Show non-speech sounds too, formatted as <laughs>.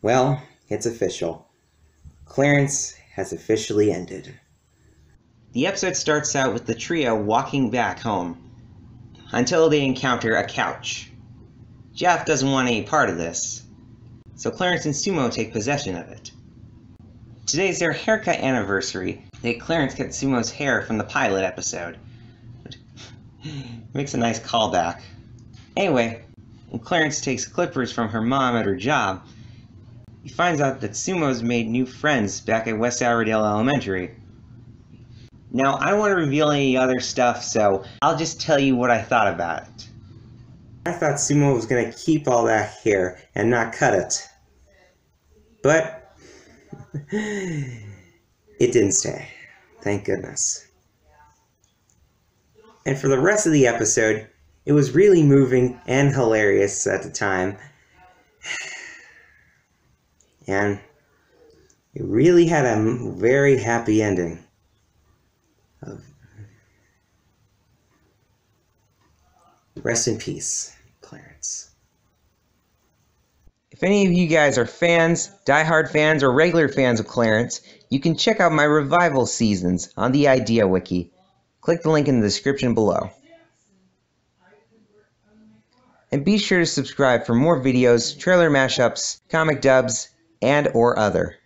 Well, it's official. Clarence has officially ended. The episode starts out with the trio walking back home until they encounter a couch. Jeff doesn't want any part of this, so Clarence and Sumo take possession of it. Today's their haircut anniversary. They Clarence cut Sumo's hair from the pilot episode. <laughs> Makes a nice callback. Anyway, Clarence takes clippers from her mom at her job, he finds out that Sumo's made new friends back at West Aberdale Elementary. Now, I don't want to reveal any other stuff, so I'll just tell you what I thought about it. I thought Sumo was going to keep all that hair and not cut it. But <laughs> it didn't stay. Thank goodness. And for the rest of the episode, it was really moving and hilarious at the time. And it really had a very happy ending. Rest in peace, Clarence. If any of you guys are fans, die-hard fans, or regular fans of Clarence, you can check out my revival seasons on the Idea Wiki. Click the link in the description below. And be sure to subscribe for more videos, trailer mashups, comic dubs, and or other.